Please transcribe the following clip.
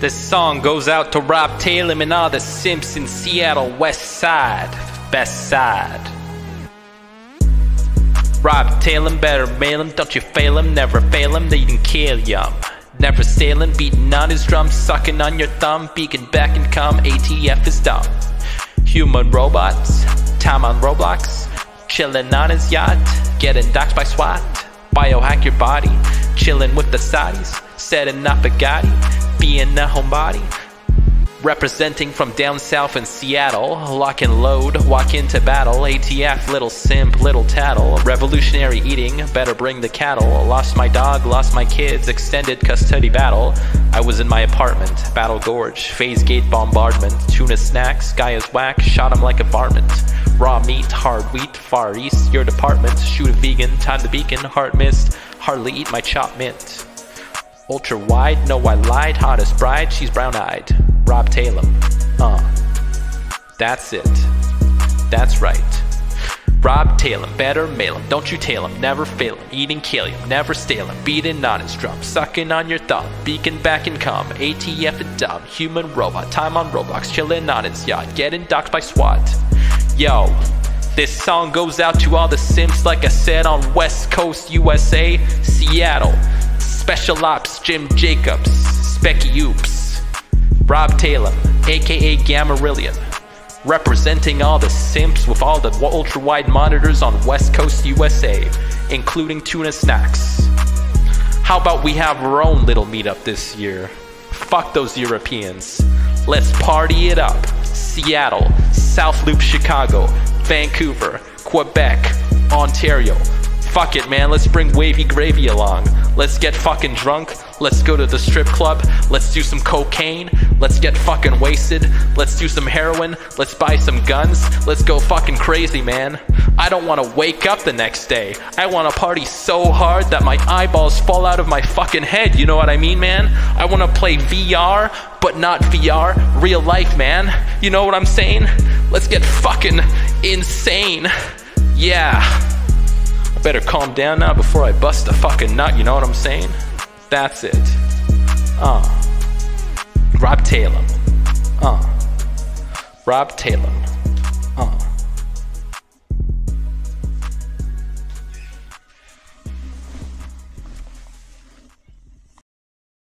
This song goes out to Rob Taelem and all the simps in Seattle West Side. Best side. Rob Taelem, better mail him, don't you fail him, never fail him, they didn't kill yum. Never sailing, beating on his drum, sucking on your thumb, beacon back and come, ATF is dumb. Human robots, time on Roblox, chilling on his yacht, getting doxxed by SWAT. Biohack your body, chilling with the Saudis, setting up a Gotti, being a homebody. Representing from down south in Seattle, lock and load, walk into battle. ATF, little simp, little tattle. Revolutionary eating, better bring the cattle. Lost my dog, lost my kids, extended custody battle. I was in my apartment, Battle Gorge, phase gate bombardment. Tunasnax, guy is whack, shot him like a varmint. Raw meat, hard wheat, far east, your department. Shoot a vegan, time the beacon, heart missed. Hardly eat my chopped mint. Ultra wide, no I lied, hottest bride, she's brown eyed. Rob Taelem. Uh. That's it. That's right. Rob Taelem, better mail him, don't you tail him, never fail him, eating kill him, never stale him, beating on his drum, sucking on your thumb, beacon back and come, ATF and dumb, human robot, time on Roblox, chilling on his yacht, getting docked by SWAT. Yo, this song goes out to all the simps, like I said, on West Coast, USA, Seattle. Special Ops, Jim Jacobs, Specky Oops, Rob Taelem, aka Gammarillion, representing all the simps with all the ultra wide monitors on West Coast USA, including Tunasnax. How about we have our own little meetup this year? Fuck those Europeans. Let's party it up. Seattle, South Loop, Chicago, Vancouver, Quebec, Ontario. Fuck it, man. Let's bring wavy gravy along. Let's get fucking drunk. Let's go to the strip club. Let's do some cocaine. Let's get fucking wasted. Let's do some heroin. Let's buy some guns. Let's go fucking crazy, man. I don't want to wake up the next day. I want to party so hard that my eyeballs fall out of my fucking head. You know what I mean, man? I want to play VR, but not VR. Real life, man. You know what I'm saying? Let's get fucking insane. Yeah. Better calm down now before I bust a fucking nut, you know what I'm saying? That's it. Uh. Rob Taelem. Uh. Rob Taelem.